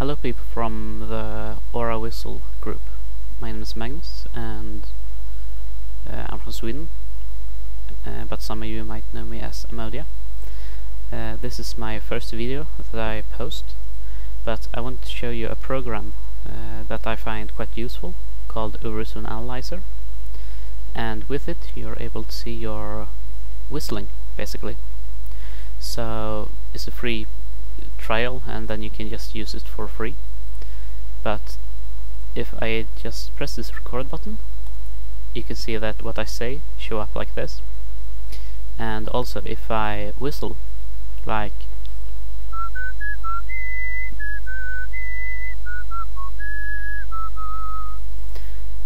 Hello people from the Aura Whistle group. My name is Magnus and uh, I'm from Sweden, uh, but some of you might know me as Amodia. Uh, this is my first video that I post, but I want to show you a program uh, that I find quite useful called Urisun Analyzer and with it you're able to see your whistling basically. So it's a free trial and then you can just use it for free. But if I just press this record button you can see that what I say show up like this. And also if I whistle like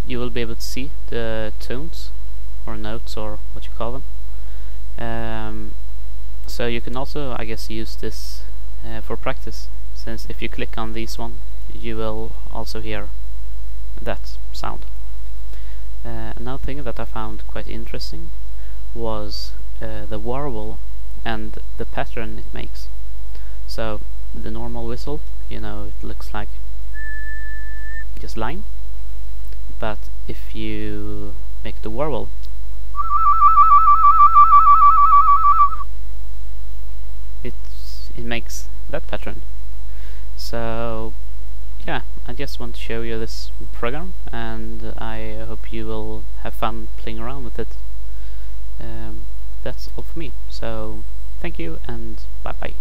you will be able to see the tones or notes or what you call them. Um, so you can also I guess use this uh, for practice since if you click on this one you will also hear that sound. Uh, another thing that I found quite interesting was uh, the warble and the pattern it makes. So the normal whistle, you know, it looks like just line, but if you make the warble pattern so yeah I just want to show you this program and I hope you will have fun playing around with it. Um, that's all for me. So thank you and bye bye